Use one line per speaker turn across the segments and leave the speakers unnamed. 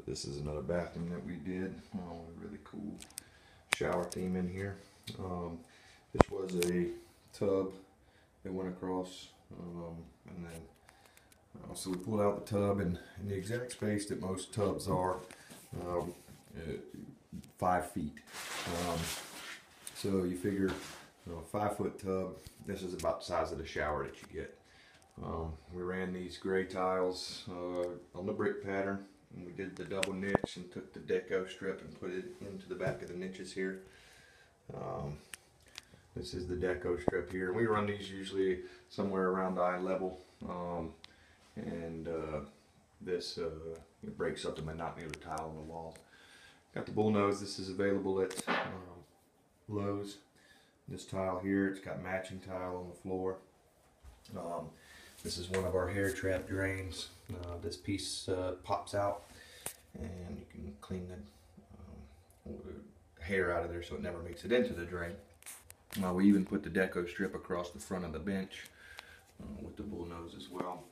So this is another bathroom that we did. Um, really cool shower theme in here. Um, this was a tub that went across, um, and then uh, so we pulled out the tub and in the exact space that most tubs are, um, uh, five feet. Um, so you figure, know, five foot tub. This is about the size of the shower that you get. We ran these gray tiles uh, on the brick pattern, and we did the double niche and took the deco strip and put it into the back of the niches here. Um, this is the deco strip here. We run these usually somewhere around eye level, um, and uh, this uh, breaks up the monotony of the tile on the walls. Got the bull nose. This is available at um, Lowe's. This tile here, it's got matching tile on the floor. Um, this is one of our hair trap drains. Uh, this piece uh, pops out and you can clean the um, hair out of there so it never makes it into the drain. Uh, we even put the deco strip across the front of the bench uh, with the bull nose as well.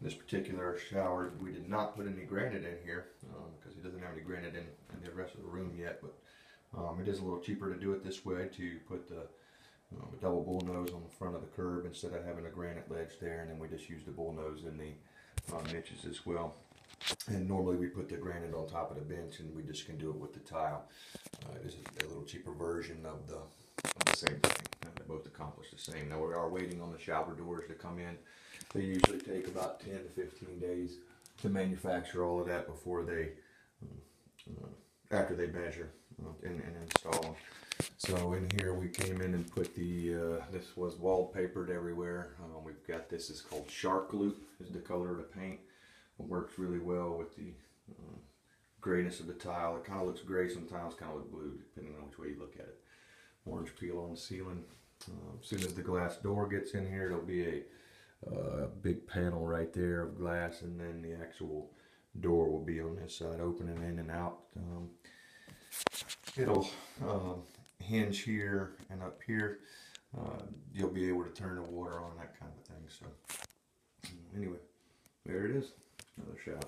This particular shower, we did not put any granite in here because it doesn't have any granite in, in the rest of the room yet. But um, it is a little cheaper to do it this way to put the um, a double bull nose on the front of the curb instead of having a granite ledge there and then we just use the bull nose in the um, niches as well. And normally we put the granite on top of the bench and we just can do it with the tile. Uh, it is a, a little cheaper version of the, of the same thing. Uh, they both accomplish the same. Now we are waiting on the shower doors to come in. They usually take about 10 to 15 days to manufacture all of that before they uh, after they measure uh, and, and install so in here we came in and put the, uh, this was wallpapered everywhere. Um, we've got this is called Shark Loop is the color of the paint. It works really well with the uh, grayness of the tile. It kind of looks gray sometimes, kind of look blue depending on which way you look at it. Orange peel on the ceiling. Uh, as soon as the glass door gets in here, there'll be a uh, big panel right there of glass and then the actual door will be on this side opening in and out. Um, it'll um, hinge here and up here. Uh, you'll be able to turn the water on, that kind of thing. So, anyway, there it is. Another shower.